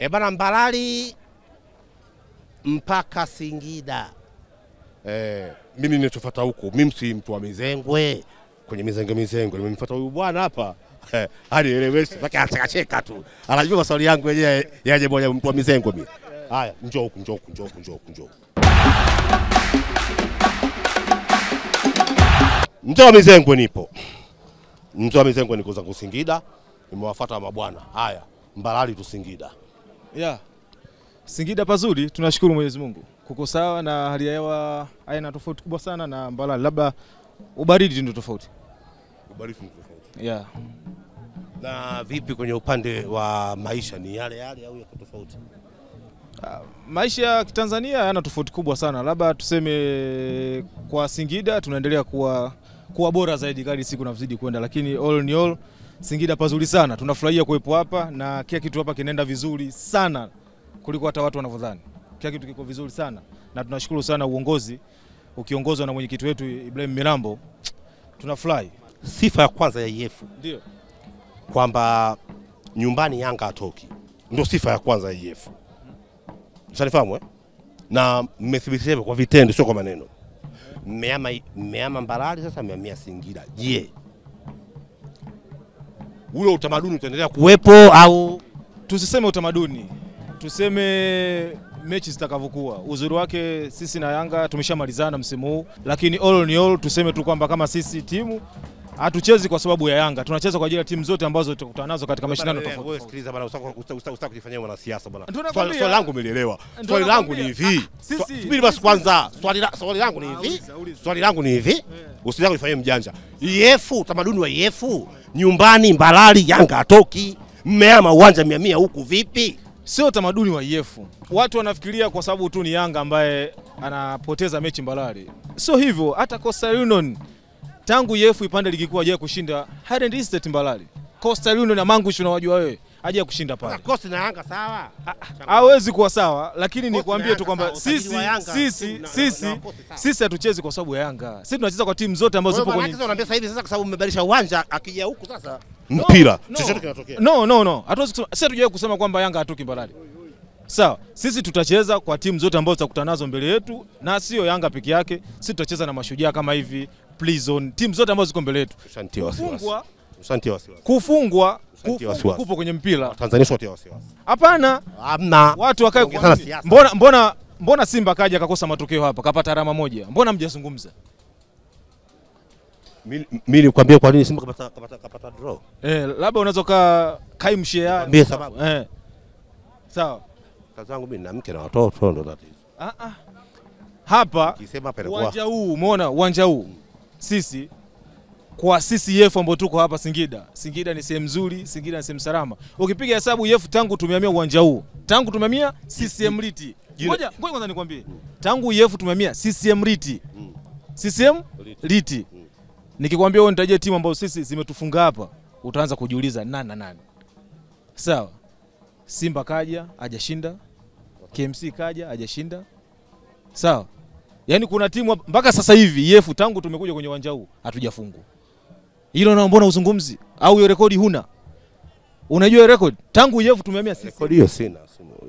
E bana, Mbalali mpaka Singida. Eh, mimi ninachofuata huku, mimi si mtu wa mizengwe kwenye mizenge mizengwe, nimemfuata huyu bwana hapa eh, anieleweshe anachekacheka achekacheka tu, anajua maswali yangu yenyewe yaje moja, mtu wa mizengwe mimi. Haya, njoo huku, njoo huku, njoo huku, njoo huku, njoo. Mzee wa mizengwe nipo, mzee wa mizengwe niko zangu Singida, nimewafuata mabwana. Haya, Mbalali tu Singida. Yeah. Singida pazuri, tunashukuru Mwenyezi Mungu. Kuko sawa na hali ya hewa haina tofauti kubwa sana na Mbalali, labda ubaridi ndio tofauti. Ubaridi ni tofauti. Yeah. Na vipi kwenye upande wa maisha, ni yale yale au yako tofauti? Maisha ya Kitanzania yana tofauti kubwa sana, labda tuseme kwa Singida tunaendelea kuwa, kuwa bora zaidi kadri siku navyozidi kwenda, lakini all in all Singida pazuri sana, tunafurahia kuwepo hapa na kila kitu hapa kinaenda vizuri sana kuliko hata watu wanavyodhani. Kila kitu kiko vizuri sana na tunashukuru sana uongozi ukiongozwa na mwenyekiti wetu Ibrahim Mirambo, tunafurahi. Sifa ya kwanza ya IF Ndio. kwamba nyumbani Yanga hatoki, ndio sifa ya kwanza ya IF. msanifahamu eh? Na mmethibitisha kwa vitendo, sio kwa maneno. Mmeama mmeama Mbarali, sasa mmeamia Singida. Je, ule utamaduni utaendelea kuwepo au Tusiseme utamaduni, tuseme mechi zitakavyokuwa. Uzuri wake sisi na Yanga tumeshamalizana msimu huu, lakini all in all tuseme tu kwamba kama sisi timu hatuchezi kwa sababu ya Yanga, tunacheza kwa ajili ya timu zote ambazo tutakutana nazo katika mashindano Wewe tofauti. sikiliza bana, usitaki kujifanyia mwanasiasa. Ndio Swali langu umelielewa. Swali langu ni hivi. Subiri basi kwanza. Swali la- swali langu ni hivi. uliza. Swali langu ni hivi. usitaka kujifanyia mjanja. IF, utamaduni wa IF, nyumbani Mbalali Yanga atoki Mmeama uwanja mia mia huku vipi? Sio utamaduni wa yefu Watu wanafikiria kwa sababu tu ni Yanga ambaye anapoteza mechi Mbalali. Sio hivyo, hata Coastal Union tangu yefu ipande ligi kuu kushinda Mbalali. Coastal Union na unawajua wewe, hajawahi kushinda pale. Kosti na Yanga sawa. hawezi kuwa sawa, lakini nikwambie tu kwamba sisi sisi sisi sisi hatuchezi kwa sababu ya Yanga. Sisi tunacheza kwa timu zote ambazo zipo kwenye sasa unaambia sasa hivi sasa kwa sababu mmebadilisha uwanja akija huku sasa mpira chochote kinatokea. No, no, no. Hatuwezi kusema, sisi hatujawahi kusema kwamba Yanga hatoki Mbalali. Sawa, sisi tutacheza kwa timu zote ambazo tutakutana nazo mbele yetu, na sio Yanga peke yake. Sisi tutacheza na mashujaa kama hivi, Prison, timu zote ambazo ziko mbele yetu. Kufungwa, kufungwa. Kupo kwenye mpira. Tanzania sote wasiwasi. Hapana, Hamna. watu wakae kwa. Mbona mbona mbona Simba kaja akakosa matokeo hapa, kapata alama moja. Mbona mjazungumza? Mimi mimi nikwambie kwa nini Simba kapata kapata kapata draw. Eh, labda unaweza ka kaimshia. Niambie sababu. Eh. Sawa. Kazi yangu mimi na mke na watoto ndo tatizo. Ah ah. Hapa uwanja huu umeona uwanja huu sisi kwa sisi yefu ambao tuko hapa Singida, Singida ni sehemu nzuri, Singida ni sehemu salama. Ukipiga hesabu yefu tangu tumehamia uwanja huu, tangu tumehamia CCM Liti. Ngoja ngoja kwanza nikwambie. Tangu yefu tumehamia CCM Liti. CCM Liti. Nikikwambia wewe nitajie timu ambazo sisi zimetufunga hapa, utaanza kujiuliza nani na nani. Sawa. Simba kaja hajashinda, KMC kaja hajashinda. Sawa. Yaani kuna timu mpaka sasa hivi EF tangu tumekuja kwenye uwanja huu hatujafungwa. Hilo na mbona uzungumzi? Au hiyo rekodi huna? Unajua rekodi? Tangu Yevu tumehamia sisi. rekodi hiyo sina.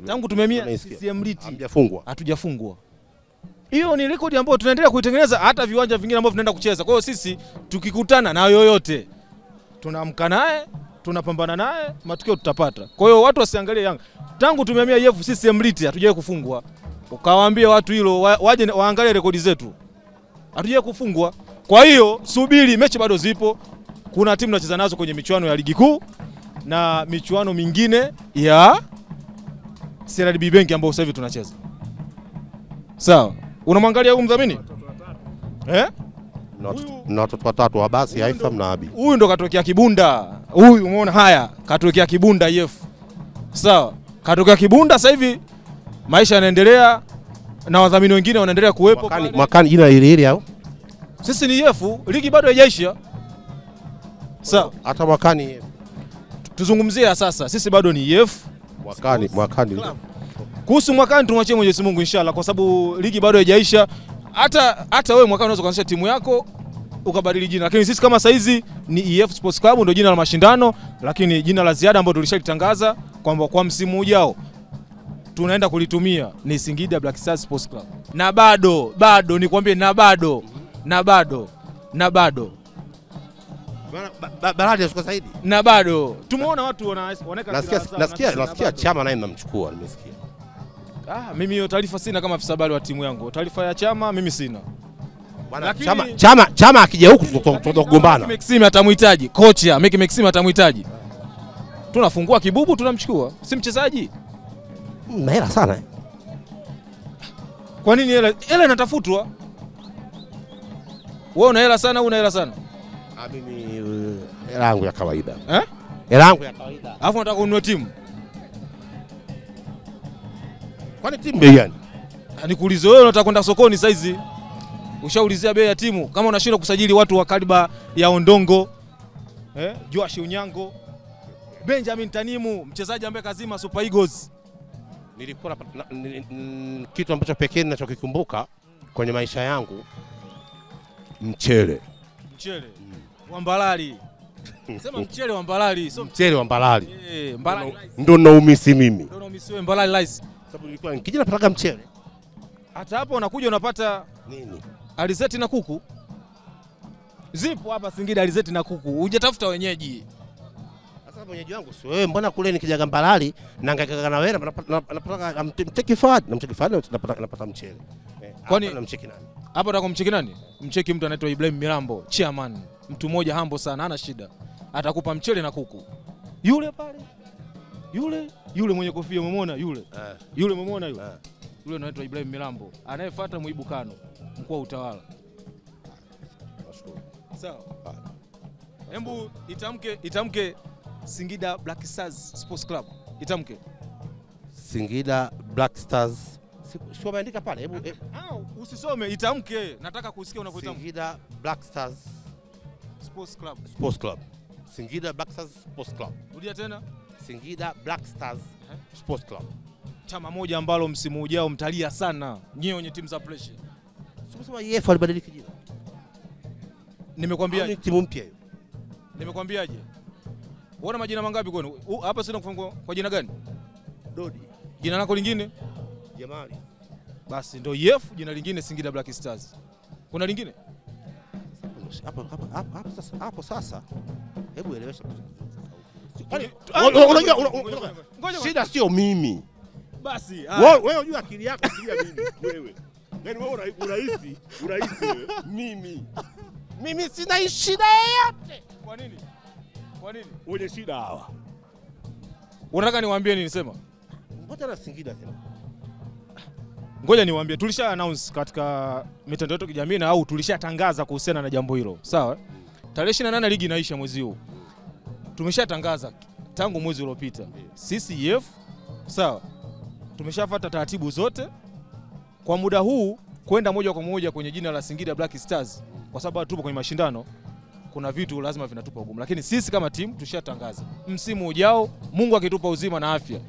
Tangu tumehamia sisi CCM Liti Hamjafungwa. hatujafungwa. Hiyo ni rekodi ambayo tunaendelea kuitengeneza hata viwanja vingine ambavyo tunaenda kucheza. Kwa hiyo sisi tukikutana na yoyote tunaamka naye, tunapambana naye, matokeo tutapata. Kwa hiyo watu wasiangalie Yanga. Tangu tumehamia Yevu CCM Liti hatujawahi kufungwa. Ukawaambia watu hilo waje waangalie rekodi zetu. Hatujawahi kufungwa. Kwa hiyo subiri, mechi bado zipo. Kuna timu tunacheza nazo kwenye michuano ya ligi kuu na michuano mingine ya CRDB Bank ambayo sasa hivi tunacheza. Sawa. Unamwangalia huyu mdhamini? Eh? Na watoto- Huyu- watatu wa basi Haitham na Abi. Huyu ndo katokea Kibunda. Huyu umeona haya, katokea Kibunda EF. Sawa. Katokea Kibunda sasa hivi maisha yanaendelea na wadhamini wengine wanaendelea kuwepo. Mwakani, mwakani jina hili hili au? Sisi ni EF, ligi bado haijaisha. Sawa. Hata mwakani Tuzungumzie sasa. Sisi bado ni EF. mwakani mwakani. Kuhusu mwakani tumwachie Mwenyezi Mungu inshallah kwa sababu ligi bado haijaisha. Hata hata wewe mwakani unaweza kuanzisha timu yako ukabadili jina, lakini sisi kama saizi ni EF Sports Club ndio jina la mashindano, lakini jina la ziada ambalo tulishalitangaza kwamba kwa msimu ujao tunaenda kulitumia ni Singida Black Stars Sports Club, na bado bado nikwambie, na bado na bado na bado Na bado tumeona watu wanaonekana. wanaweka Nasikia nasikia na- na nasikia chama naye mnamchukua nimesikia. Ah, mimi hiyo taarifa sina kama afisa habari wa timu yangu. Taarifa ya chama mimi sina. Bwana, Lakini- Chama chama chama akija huku tutakuja kugombana. Maxime atamhitaji kocha, Meki Maxime atamhitaji. Tunafungua kibubu tunamchukua, si mchezaji. na hela sana. eh. Kwa nini hela hela inatafutwa? Wewe una hela sana, una hela sana. Mimi hela yangu ya kawaida. Eh? Hela yangu ya kawaida. Alafu nataka kununua timu. Kwani timu bei gani? Ah, Nikuulize wewe unataka kwenda sokoni saizi. Ushaulizia bei ya timu kama unashindwa kusajili watu wa kaliba ya Ondongo. Eh? Joash Unyango. Benjamin Tanimu, mchezaji ambaye kazima Super Eagles. Nilikuwa kitu ambacho pekee ninachokikumbuka kwenye maisha yangu mchele. Mchele wa Mbalali. Sema mchele wa Mbalali, sio Mchele wa Mbalali. eh, Mbalali. ndio naumisi mimi. Ndio umisiwe Mbalali rice. Sababu nilikuwa nikija napata mchele. Hata hapo unakuja unapata Nini? alizeti na kuku. Zipo hapa Singida alizeti na kuku. Hujatafuta wenyeji. Sasa mwenyeji wangu si wewe, mbona kule nikijaga Mbalali na ngakaka na wewe napata mcheki fad na mcheki fad napata napata mchele. Eh, Kwani- na mcheki nani? Hapo utakomcheki nani? Mcheki mtu anaitwa Ibrahim Mirambo, chairman. Mtu mmoja hambo sana, hana shida. Atakupa mchele na kuku. Yule pale. Yule, yule mwenye kofia umemwona yule? Eh, Yule umemwona yule? eh. Yule anaitwa Ibrahim Milambo, Anayefuata Muibu Kano, mkuu wa utawala. Sawa. Hebu itamke itamke Singida Black Stars Sports Club. Itamke. Singida Black Stars. Si- wameandika pale? Hebu usisome, itamke. Nataka kusikia unavyotamka. Singida Black Stars Sports Club. Sports Club. Singida Black Stars Sports Club. Rudia tena. Singida Black Stars Sports Club. Chama moja ambalo msimu ujao mtalia sana nyie wenye timu za pressure. Sikusema EF alibadilika jina. Nimekwambia ni timu mpya hiyo. Nimekwambiaje? Uona majina mangapi kwenu? Hapa sina kufungua kwa jina gani? Dodi. Jina lako lingine? Jamali. Basi ndio EF, jina lingine Singida Black Stars. Kuna lingine? Hapo hapo hapo sasa hapo sasa. Hebu elewesha. Unajua-. Shida sio mimi. Basi. Wewe unajua akili yako wewe. yani wewe unahisi unahisi mimi. Mimi sina shida yoyote. Kwa nini? Kwa nini? Wenye shida hawa. Unataka niwaambie nini sema? Ngoja na Singida tena. Ngoja niwaambie, tulisha announce katika mitandao yetu kijamii na au tulishatangaza kuhusiana na jambo hilo, sawa? Tarehe 28 ligi inaisha mwezi huu, tumeshatangaza tangu mwezi uliopita. Sisi EF sawa, tumeshafuata taratibu zote kwa muda huu kwenda moja kwa moja kwenye jina la Singida Black Stars, kwa sababu tupo kwenye mashindano, kuna vitu lazima vinatupa ugumu, lakini sisi kama timu tushatangaza msimu ujao, Mungu akitupa uzima na afya,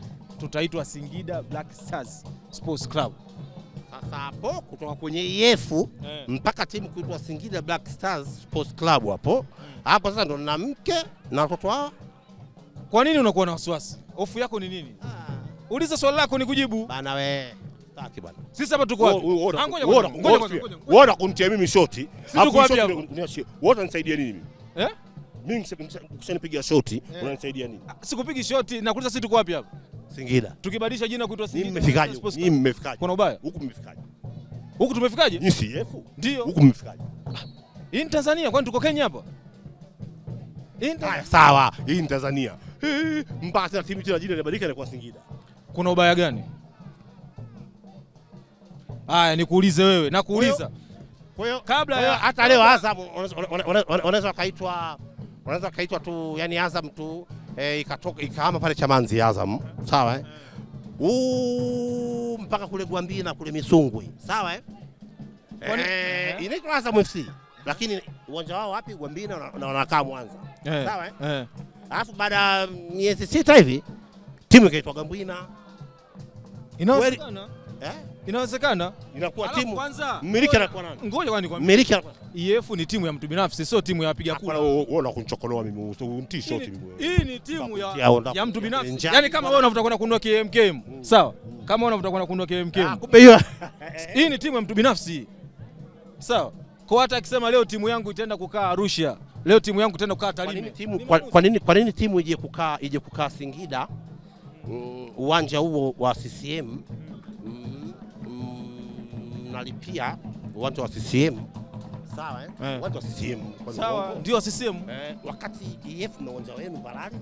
tutaitwa Singida Black Stars Sports Club. Sasa hapo kutoka kwenye EF yeah. mpaka timu kuitwa Singida Black Stars Sports Club hapo. Hapo sasa ndo na mke na watoto wao. Kwa nini unakuwa na wasiwasi? Hofu yako ni nini? Ah. Uliza swali lako ni kujibu. Bana we. Taki bana. Sisi hapa tuko wapi? Ah, ngoja ngoja kwanza, ngoja kwanza. Mimi shoti. Hapo wapi Wewe Wote nini mimi? Eh? Mimi ukishanipiga shoti Eh. unanisaidia nini? Ah, Sikupigi shoti na kuuliza sisi tuko wapi hapa? Singida. Tukibadilisha jina kuitwa Singida mmefikaje? Mimi mmefikaje? Kuna ubaya? Huku mmefikaje? Huku tumefikaje? Nyinyi CF? Ndio. Huku mmefikaje? Hii ni Tanzania, kwani tuko Kenya hapa? Hii ni Haya sawa, hii ni Tanzania. Mbasi na timu tena jina linabadilika na kuwa Singida. Kuna ubaya gani? Haya, nikuulize wewe, nakuuliza. Kwa hiyo Kabla ya- hata leo Azam wanaweza- wana- wana- wana- wanaweza wakaitwa wanaweza wakaitwa tu yani Azam tu eh, ikatoka ikahama pale Chamanzi Azam, sawa eh? Uu, mpaka kule Gwambina na kule Misungwi, sawa eh? Ehe. inaitwa Azam FC lakini uwanja wao wapi? Gwambina na- na wanakaa Mwanza, Eh, sawa eh? eh. Alafu baada ya miezi sita hivi timu ikaitwa Gambwina Inawezekana. eh? Inawezekana. Inakuwa timu mmiliki anakuwa nani? ngoja kwani kwa Mmiliki anakuwa EF ni timu ya mtu binafsi, sio timu ya wapiga kura. wewe unakunichokoloa mimi, ni- mimi. Hii ni timu Ya ya, mtu binafsi. Yaani kama wewe unavuta kwenda kununua KMKM, sawa? Kama wewe unavuta kwenda kununua Ah, KMKM. kumbe hiyo. Hii ni timu ya mtu binafsi. Sawa? Kwa hata akisema leo timu yangu itaenda kukaa Arusha, leo timu yangu itaenda kukaa Tarime. timu kwa, nini kwa nini timu ije kukaa ije kukaa Singida mm, uwanja huo wa CCM mm, mm, watu wa CCM sawa eh? Eh. watu wa CCM Sawa, ndio CCM. eh, wakati EF na uwanja wenu Mbarali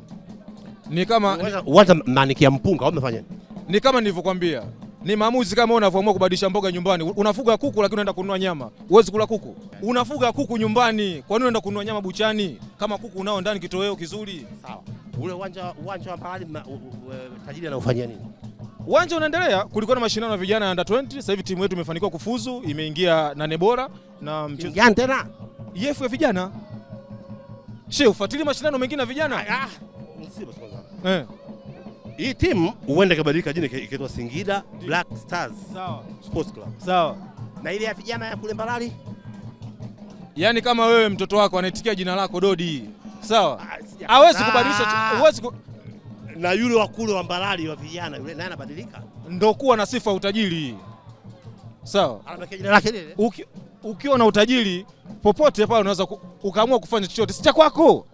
Ni kama uwanja Manikia mpunga wamefanya ni kama nilivyokuambia. Ni maamuzi kama unavyoamua kubadilisha mboga nyumbani. Unafuga kuku lakini unaenda kununua nyama. Huwezi kula kuku. Unafuga kuku nyumbani. Kwa nini unaenda kununua nyama buchani? Kama kuku unao ndani kitoweo kizuri. sawa ule uwanja uwanja wa Mbarali mna- u- u- e, tajiri anaufanyia nini? Uwanja unaendelea, kulikuwa na mashindano ya vijana ya under 20. Sasa hivi timu yetu imefanikiwa kufuzu, imeingia nane bora na mchezo tena yefu ya vijana. She, ufuatilie mashindano mengine ya vijana. Ah, msiba kwanza. Eh. Hii timu huenda ikabadilika jina ika- ikaitwa Singida Black Stars Sawa. Sports Club. Sawa. Na ile ya vijana ya kule Mbarali Yaani kama wewe mtoto wako anaitikia jina lako Dodi. Sawa. Ah, Hawezi Ah. kubadilisha, hawezi na yule wa kule wa Mbarali wa vijana yule naye anabadilika, Ndio kuwa na sifa ya utajiri. Sawa. anabakia jina lake lile. Uki, ukiwa na utajiri popote pale unaweza ukaamua kufanya chochote, si cha kwako.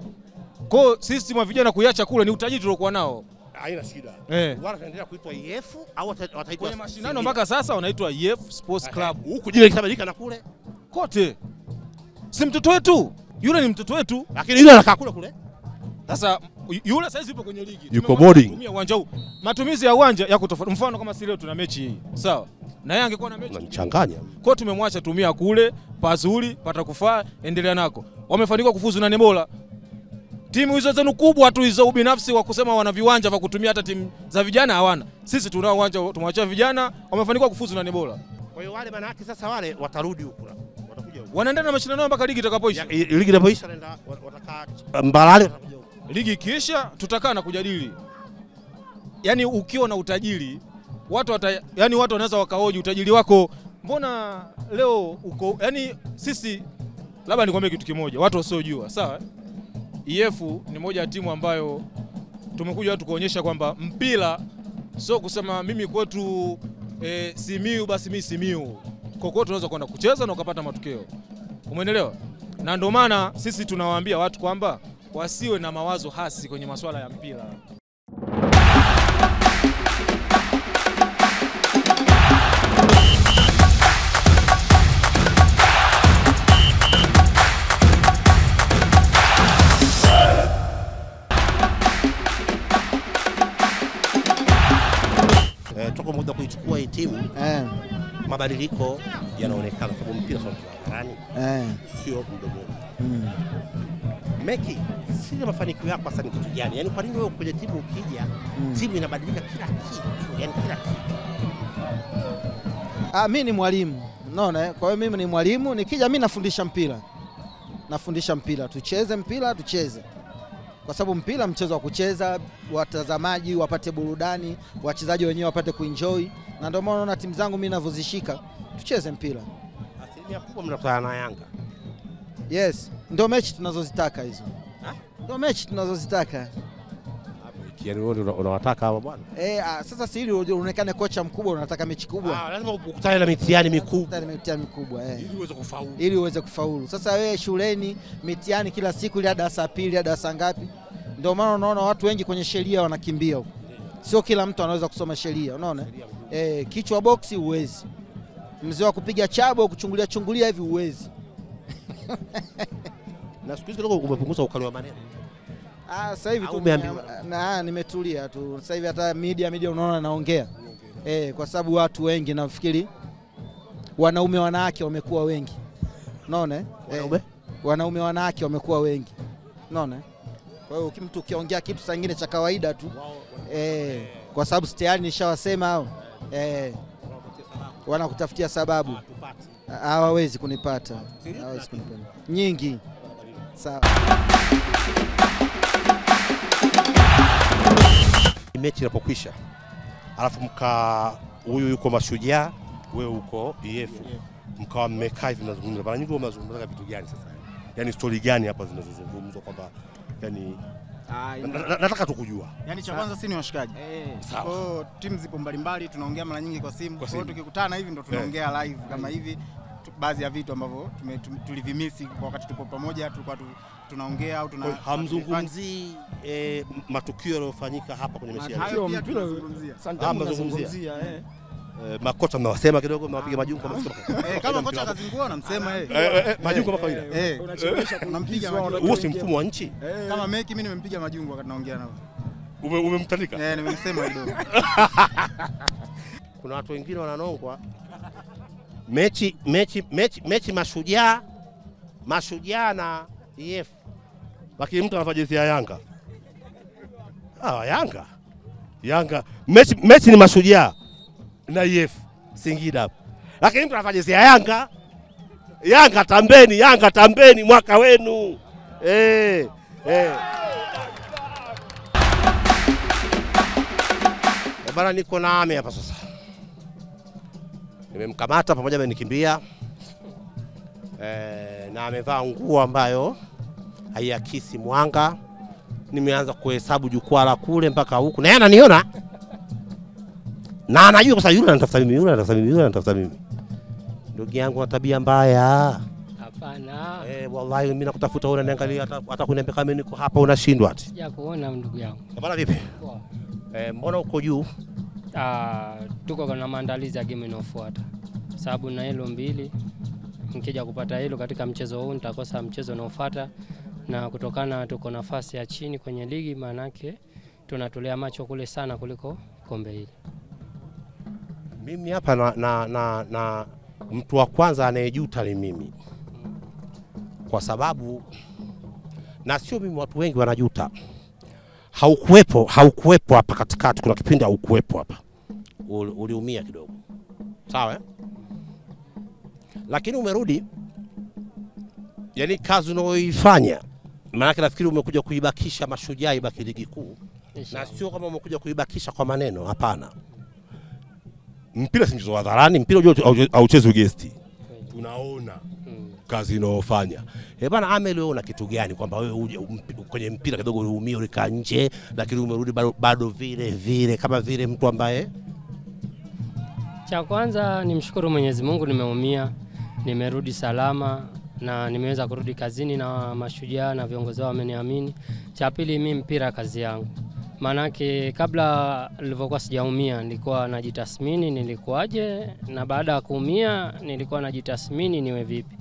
Kwa hiyo sisi timu ya vijana kuiacha kule ni utajiri tulokuwa nao. Haina shida. Eh. Wao wataendelea kuitwa EF au wataitwa Kwenye mashindano mpaka sasa wanaitwa EF Sports Club Huku jina likabadilika na kule, kote. Si mtoto wetu yule, ni mtoto wetu. lakini yule anakaa kule kule. Sasa yu- yule saizi yupo kwenye ligi, Yuko boarding. uwanja huu. Matumizi ya uwanja yako tofauti. Mfano kama si leo tuna mechi hii, sawa, na yeye angekuwa na mechi Unanichanganya. Kwa tumemwacha tumia kule pazuri, pata kufaa, endelea nako. Wamefanikiwa kufuzu nane bora. Timu hizo zenu kubwa tu hizo ubinafsi wa kusema wana viwanja vya kutumia, hata timu za vijana hawana. Sisi tunao uwanja, tumewachia vijana, wamefanikiwa kufuzu na ni bora. Kwa hiyo wale maana sasa wale watarudi huku, watakuja huku. Wanaendelea na mashindano yao mpaka ligi itakapoisha. Ligi itakapoisha wanaenda watakaa Mbarali, watakuja huku. Ligi ikiisha, tutakaa na kujadili. Yaani ukiwa na utajiri watu wata, yani watu wanaweza wakaoji utajiri wako, mbona leo uko yani, sisi labda nikwambie kitu kimoja, watu wasiojua, sawa. EF ni moja ya timu ambayo tumekuja watu kuonyesha kwamba mpira sio kusema mimi kwetu e, Simiu basi mimi Simiu, kokote unaweza kwenda kucheza na ukapata matokeo, umeelewa? Na ndio maana sisi tunawaambia watu kwamba wasiwe na mawazo hasi kwenye masuala ya mpira. Kuichukua hii timu Eh, mabadiliko yanaonekana, sababu mpira sio eh, sio mdomo mm. Meki, siri mafanikio yako hasa ni kitu gani? Yaani kwa nini wewe kwenye timu ukija, Mm. timu inabadilika kila kitu, yani kila kitu. Ah, mimi ni mwalimu unaona, eh? kwa hiyo mimi ni mwalimu, nikija mimi nafundisha mpira, nafundisha mpira, tucheze mpira, tucheze kwa sababu mpira mchezo wa kucheza, watazamaji wapate burudani, wachezaji wenyewe wapate kuenjoy, na ndio maana naona timu zangu mimi ninavyozishika, tucheze mpira. Asilimia kubwa mnakutana na Yanga. Yes, ndio mechi tunazozitaka hizo, ndio mechi tunazozitaka. Yaani wewe unawataka hawa bwana. Eh, ah, sasa si ili uonekane kocha mkubwa, unataka mechi kubwa, Ah, lazima ukutane na mitihani mikubwa mitihani mikubwa eh. ili uweze kufaulu. ili uweze kufaulu. Sasa wewe shuleni mitihani kila siku, ile darasa la pili, darasa ngapi? Ndio maana unaona watu wengi kwenye sheria wanakimbia huko, sio kila mtu anaweza kusoma sheria, unaona eh, kichwa boksi uwezi, mzee wa kupiga chabo kuchungulia chungulia hivi uwezi Na siku hizi kidogo umepunguza ukali wa maneno. Ah, sasa hivi tu na nimetulia tu. Sasa hivi, hata media media unaona naongea. Eh, kwa sababu watu wengi nafikiri wanaume wanawake wamekuwa wengi, unaona? Eh? Wanaume? wanaume wanawake wamekuwa wengi, unaona. Kwa hiyo mtu ukiongea kitu saa ingine cha kawaida tu. Eh, kwa sababu tayari nishawasema hao. Eh, wanakutafutia sababu, hawawezi kunipata, hawawezi kunipata. Nyingi. Sawa. Mechi inapokwisha alafu mka huyu yuko Mashujaa wewe uko EF, mkawa mmekaa hivi mnazungumza, mara nyingi mnazungumza vitu gani sasa? Yani stori gani hapa zinazozungumzwa kwamba yani na- nataka tu kujua. Yaani cha kwanza si ni washikaji. Sawa. Kwa timu zipo mbalimbali, tunaongea mara nyingi kwa simu. Kwa hiyo tukikutana hivi ndo tunaongea live kama hivi baadhi ya vitu ambavyo tulivimisi kwa wakati tupo pamoja, tulikuwa tu, tunaongea au tuna Hamzungumzii e, matukio yaliyofanyika hapa kwenye mechi hiyo, hayo pia tunazungumzia. Ah. Eh, makocha mmewasema kidogo, mmewapiga majungu kama sio- Eh, kama kocha kazingua namsema yeye. Eh, eh, eh, majungu kama kawaida. Eh, unampiga majungu. Huo si mfumo wa nchi. Kama Meki mimi nimempiga majungu wakati naongea nao. Ume- Umemtandika. Eh, nimemsema kidogo. Kuna watu wengine wananongwa mechi mechi mechi mechi mashujaa mashujaa na EF, lakini mtu anavaa jezi ya Yanga. Ah, Yanga. Yanga. Mechi, mechi ni mashujaa na EF Singida. Lakini mtu anavaa jezi ya Yanga. Yanga tambeni, Yanga tambeni, mwaka wenu. Eh. Eh, Bana, niko na ame hapa sasa, nimemkamata pamoja, amenikimbia e, na amevaa nguo ambayo haiakisi mwanga. Nimeanza kuhesabu jukwaa la kule mpaka huku, na yeye ananiona na anajua kwa sababu yule anatafuta mimi, yule anatafuta mimi, yule anatafuta mimi. Ndugu yangu na tabia mbaya Hapana, eh, wallahi mimi nakutafuta, wewe unaniangalia, hata hata kuniambia kama niko hapa unashindwa ati. sija kuona ndugu yangu. Bana, vipi Poa. eh, mbona uko juu? Ah, tuko na maandalizi ya game inayofuata, sababu na hilo mbili, nikija kupata hilo katika mchezo huu nitakosa mchezo unaofuata, na kutokana tuko nafasi ya chini kwenye ligi, maanake tunatolea macho kule sana kuliko kombe hili. Mimi hapa na, na, na, na mtu wa kwanza anayejuta ni mimi, kwa sababu na sio mimi, watu wengi wanajuta. Haukuwepo, haukuwepo hapa katikati, kuna kipindi haukuwepo hapa, uliumia kidogo, sawa eh? Lakini umerudi, yani kazi unayoifanya, maanake nafikiri umekuja kuibakisha Mashujaa ibaki ligi kuu, na sio kama umekuja kuibakisha kwa maneno, hapana. Mpira si mchezo wa hadharani, mpira unajua hauchezwi gesti, tunaona Mm. kazi inayofanya. Eh bana, Amel, wewe una kitu gani kwamba wewe uje kwenye mpira kidogo uliumia, ulikaa nje, lakini umerudi bado, bado vile vile kama vile mtu ambaye Cha kwanza nimshukuru Mwenyezi Mungu, nimeumia, nimerudi salama na nimeweza kurudi kazini na mashujaa na viongozi wao wameniamini. Cha pili, mi mpira kazi yangu, maanake kabla nilivyokuwa sijaumia nilikuwa najitathmini nilikuwaje, na baada ya kuumia nilikuwa najitathmini niwe vipi.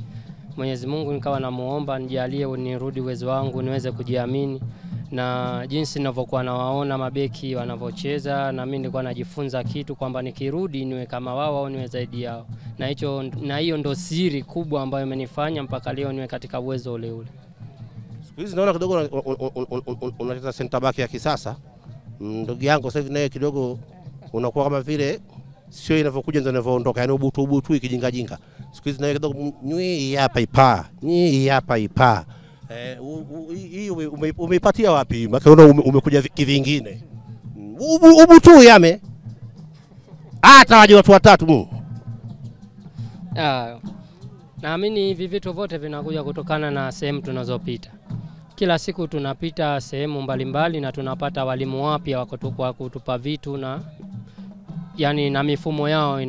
Mwenyezi Mungu nikawa namuomba nijalie nirudi uwezo wangu niweze kujiamini na jinsi ninavyokuwa nawaona mabeki wanavyocheza, na mimi nilikuwa najifunza kitu kwamba nikirudi niwe kama wao au niwe zaidi yao, na hicho na hiyo ndo siri kubwa ambayo imenifanya mpaka leo niwe katika uwezo ule ule. siku hizi naona kidogo una- un- un- un- un- unacheza center back ya kisasa. Mm, Ndugu yangu sasa hivi naye kidogo unakuwa kama vile sio inavyokuja ndio inavyoondoka, yani ubutu ubutu ikijingajinga. Siku hizi nawe kidogo nywi hapa ipaa, nywi hapa ipaa. Eh, hii ume- umeipatia wapi? Ume- umekuja vi- kivingine. Ubu- Ubutu yame. Hata waje watu watatu mu. Ah, naamini hivi vitu vyote vinakuja kutokana na sehemu tunazopita. Kila siku tunapita sehemu mbalimbali na tunapata walimu wapya wa kutu- wa kutupa vitu na yani na mifumo yao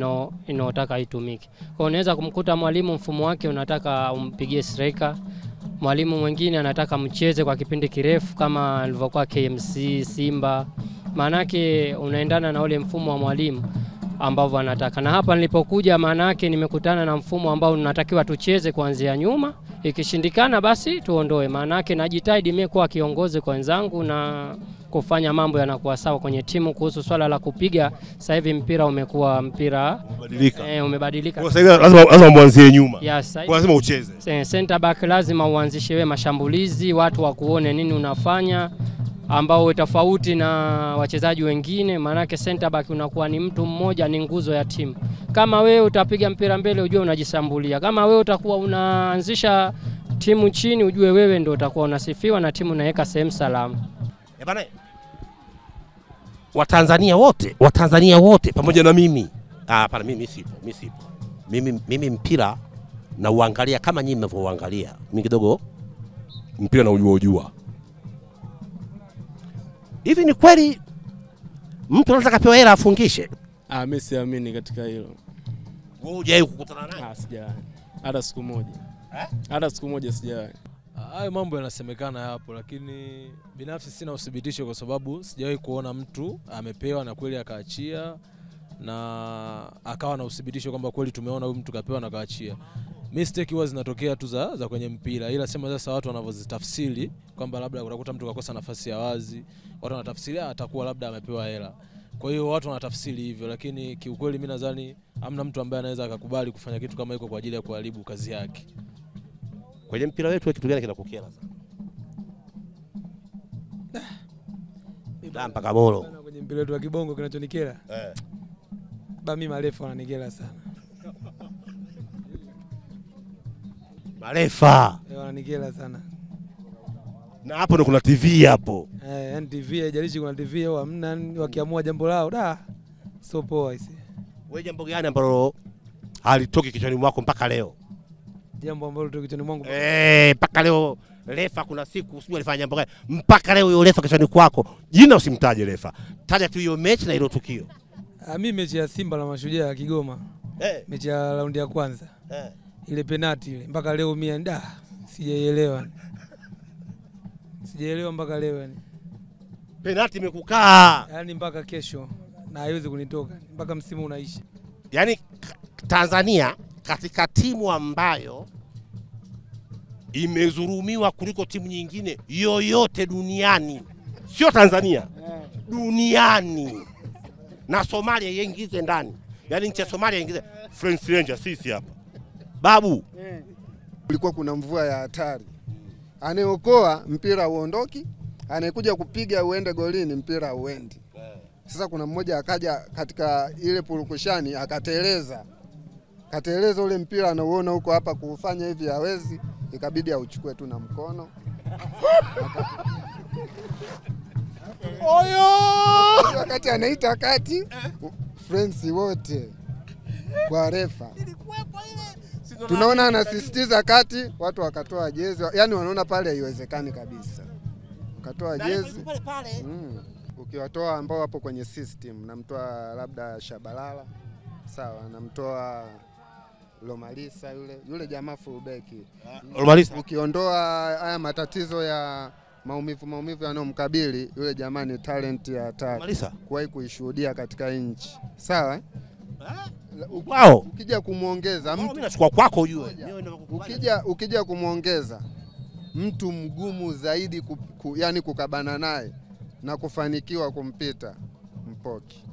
inaotaka itumike. Kwa unaweza kumkuta mwalimu mfumo wake unataka umpigie striker, mwalimu mwingine anataka mcheze kwa kipindi kirefu kama alivyokuwa KMC Simba. Maanake unaendana na ule mfumo wa mwalimu ambavyo anataka. Na hapa nilipokuja, maana yake nimekutana na mfumo ambao tunatakiwa tucheze kuanzia nyuma, ikishindikana basi tuondoe. Maanake najitahidi mimi kuwa kiongozi kwa wenzangu na kufanya mambo yanakuwa sawa kwenye timu. Kuhusu swala la kupiga, sasa hivi mpira umekuwa mpira umebadilika, eh, umebadilika. Kwa sasa hivi lazima lazima mwanzie nyuma. Yes, Kwa lazima ucheze. Se- center back lazima uanzishe wewe mashambulizi, watu wakuone nini unafanya, ambao tofauti na wachezaji wengine. Maanake center back unakuwa ni mtu mmoja, ni nguzo ya timu. Kama wewe utapiga mpira mbele, ujue unajishambulia. Kama wewe utakuwa unaanzisha timu chini, ujue wewe ndio utakuwa unasifiwa na timu naweka sehemu salama. Eh bana, Watanzania wote, Watanzania wote pamoja na mimi Ah, hapana, mimi sipo, mimi sipo. Mimi, mimi mpira na uangalia kama nyinyi mnavyouangalia. Mimi kidogo mpira na ujua ujua. Hivi ni kweli mtu anaweza kapewa hela afungishe? Ah, mimi siamini katika hilo. Wewe hujawahi kukutana naye? Ah, sijawahi hata siku moja, Eh? hata siku moja sijawahi. Hayo mambo yanasemekana yapo, lakini binafsi sina uthibitisho kwa sababu sijawahi kuona mtu amepewa na kweli akaachia na akawa na uthibitisho kwamba kweli tumeona huyu mtu kapewa na kaachia. Mistake huwa zinatokea tu za, za kwenye mpira, ila sema sasa watu wanavyozitafsiri kwamba labda utakuta mtu kakosa nafasi ya wazi, watu wanatafsiri "Ah, atakuwa labda amepewa hela. Kwa hiyo watu wanatafsiri hivyo, lakini kiukweli mi nadhani hamna mtu ambaye anaweza akakubali kufanya kitu kama hiko kwa ajili ya kuharibu kazi yake. Kwenye mpira wetu kitu gani kinakukera sana? Da mpaka Moro. Kwenye mpira wetu wa kibongo kinachonikera Eh. ba mimi marefu wananikera sana Marefa. Eh, wananikera sana Na hapo ndo kuna TV hapo. eh, yani TV haijalishi kuna TV au hamna, wakiamua jambo lao da sio poa Wewe jambo gani ambalo halitoki kichwani mwako mpaka leo? Jambo ambalo tu kichwani mwangu Eh, mpaka leo refa kuna siku sijui alifanya jambo gani. Mpaka leo hiyo refa kichwani kwako. Jina usimtaje refa. Taja tu hiyo mechi na hilo tukio. Ah, mimi mechi ya Simba na Mashujaa ya Kigoma, Eh. mechi ya raundi ya kwanza Eh. ile penati ile, mpaka leo mimi da sijaielewa, sijaelewa mpaka leo yani, Penalti imekukaa. yani mpaka kesho na haiwezi kunitoka mpaka msimu unaisha. Yani Tanzania katika timu ambayo imezurumiwa kuliko timu nyingine yoyote duniani, sio Tanzania, duniani, na Somalia iingize ndani, yaani nchi ya Somalia iingize Friends Ranger, sisi hapa. Babu. Kulikuwa kuna mvua ya hatari. Anayeokoa mpira uondoki, anayekuja kupiga uende golini mpira uendi. Sasa kuna mmoja akaja katika ile purukushani akateleza, kateleza ule mpira anauona huko hapa, kuufanya hivi hawezi, ikabidi auchukue tu na mkono. Oyo, wakati anaita kati friends wote kwa refa. Tunaona anasisitiza kati, watu wakatoa jezi, yani wanaona pale haiwezekani kabisa, wakatoa jezi. mm. Ukiwatoa ambao wapo kwenye system, namtoa labda Shabalala, sawa, namtoa Lomalisa yule yule jamaa fullback, Lomalisa. ukiondoa haya matatizo ya maumivu maumivu yanayomkabili yule jamaa, ni talent ya hatari kuwahi kuishuhudia katika nchi, sawa eh? Wao Ukija kumwongeza mtu nachukua kwako ujue. Ukija, ukija kumwongeza mtu mgumu zaidi ku, ku, yani kukabana naye na kufanikiwa kumpita Mpoki.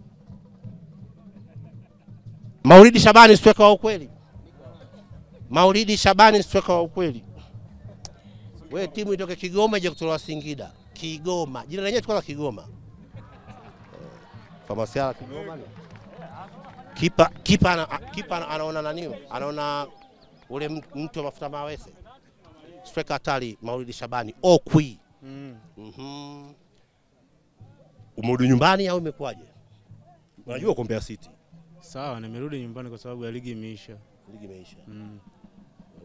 Maulidi Shabani siweka wa ukweli. Maulidi Shabani stweka wa ukweli. We timu itoke Kigoma ije kutolewa Singida. Kigoma. Jina lenyewe tukala Kigoma. Eh, Famasiala Kigoma. ni? Kipa kipa ana, kipa anaona nani? Anaona ule mtu wa mafuta mawese. Striker hatari Maulidi Shabani Okwi. Mm. Mhm. Umerudi nyumbani au imekuwaje? Unajua kombea City. Sawa, nimerudi nyumbani kwa sababu ya ligi imeisha. Ligi imeisha. Mm.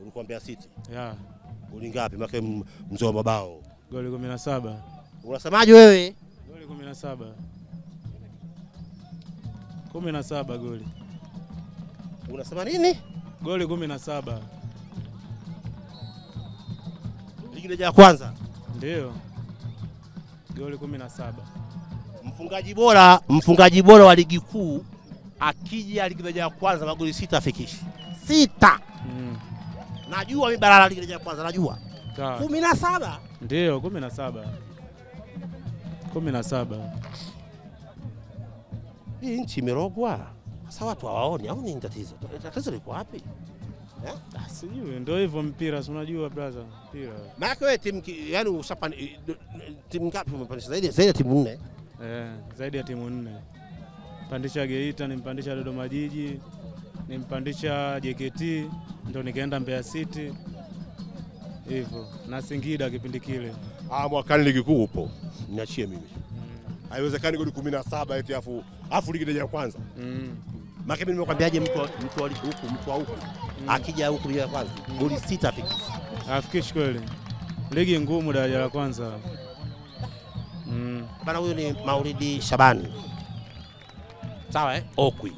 Ulikuwa Mbeya City. Yeah. Goli ngapi? Maana mzee wa mabao. goli 17. Unasemaje wewe? Goli 17. 17 goli. Unasema nini? Goli 17. Ligi ya kwanza. Ndio. Goli 17. Mfungaji bora, mfungaji bora wa ligi kuu akija ligi ya kwanza magoli sita afikishi. Sita. Mm. Najua mimi Balala ligi daraja ya kwanza najua. Sawa. kumi na saba. Ndio, 17. 17. Hii nchi imerogwa. Sasa watu hawaoni au ni tatizo? Tatizo liko wapi? Ah, Sijui, ndio hivyo mpira, si unajua brother, mpira. Maana wewe timu yani ushapani timu ngapi umepandisha zaidi zaidi ya timu nne? Eh, zaidi ya timu nne. Mpandisha Geita, nimpandisha Dodoma Jiji, nimpandisha JKT, ndo nikaenda Mbeya City hivyo na Singida kipindi kile. Ah, mwakani ligi kuu upo. Niachie mimi. Haiwezekani goli 17 eti afu afu ligi ya kwanza. Mm. Maki mimi nimekwambiaje mtu mtu huku mtu huku mm. akija huku ligi ya kwanza mm. goli sita afikishi, afikishi kweli, ligi ngumu daraja la kwanza. Mm. Bana huyu ni Maulidi Shabani. Sawa eh? Okwi.